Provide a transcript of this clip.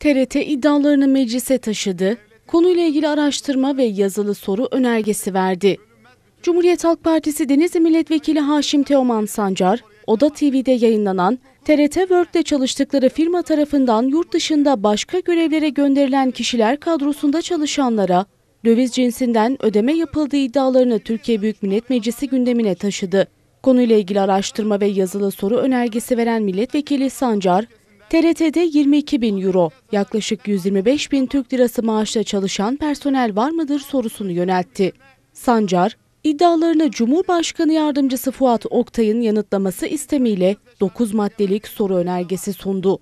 TRT iddialarını meclise taşıdı, konuyla ilgili araştırma ve yazılı soru önergesi verdi. Cumhuriyet Halk Partisi Denizli Milletvekili Haşim Teoman Sancar, Oda TV'de yayınlanan TRT World'de çalıştıkları firma tarafından yurt dışında başka görevlere gönderilen kişiler kadrosunda çalışanlara döviz cinsinden ödeme yapıldığı iddialarını Türkiye Büyük Millet Meclisi gündemine taşıdı. Konuyla ilgili araştırma ve yazılı soru önergesi veren milletvekili Sancar, TRT'de 22 bin euro, yaklaşık 125 bin Türk lirası maaşla çalışan personel var mıdır sorusunu yöneltti. Sancar, iddialarını Cumhurbaşkanı Yardımcısı Fuat Oktay'ın yanıtlaması istemiyle 9 maddelik soru önergesi sundu.